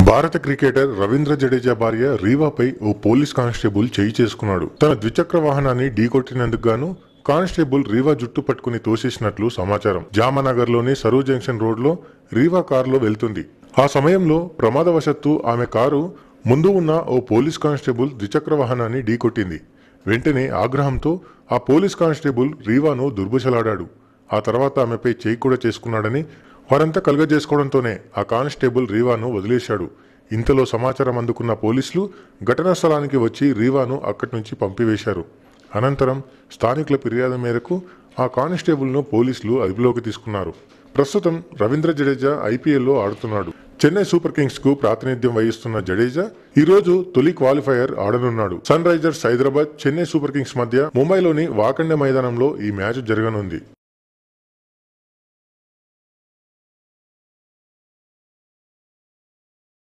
భారత క్రికెటర్ రవీంద్ర జడేజా భార్య రీవాపై ఓ police constable చేయి చేసుకున్నాడు. తన ద్విచక్ర వాహనాన్ని ఢీకొట్టినందుకు గాను కానిస్టేబుల్ రీవా జుట్టు పట్టుకుని తోసేసినట్లు సమాచారం. జామనగర్లోని సరూ జంక్షన్ రోడ్లో రీవా కారులో వెళ్తుంది. ఆ సమయంలో ప్రమాదవశత్తు ఆమె కారు ముందు ఉన్న ఓ పోలీస్ కానిస్టేబుల్ ద్విచక్ర వాహనాన్ని ఢీకొట్టింది వెంటనే ఆగ్రహంతో ఆ పోలీస్ కానిస్టేబుల్ రీవాను దుర్భుషలాడాడు. ఆ తర్వాత ఆమెపై చేయి కూడా చేసుకున్నాడని వారంతా కలుగజేసుకోవడంతోనే ఆ కానిస్టేబుల్ రీవాను వదిలేశాడు. ఇంతలో సమాచారం అందుకున్న పోలీసులు ఘటనా స్థలానికి వచ్చి రీవాను అక్కడి నుంచి పంపివేశారు. అనంతరం స్థానికుల ఫిర్యాదు మేరకు ఆ కానిస్టేబుల్ను పోలీసులు అదుపులోకి తీసుకున్నారు. ప్రస్తుతం రవీంద్ర జడేజా ఐపీఎల్లో ఆడుతున్నాడు. చెన్నై సూపర్ కింగ్స్కు ప్రాతినిధ్యం వహిస్తున్న జడేజా ఈరోజు తొలి qualifier ఆడనున్నాడు. Sunrisers Hyderabad Chennai super kings మధ్య ముంబైలోని వాకండే మైదానంలో ఈ మ్యాచ్ జరగనుంది.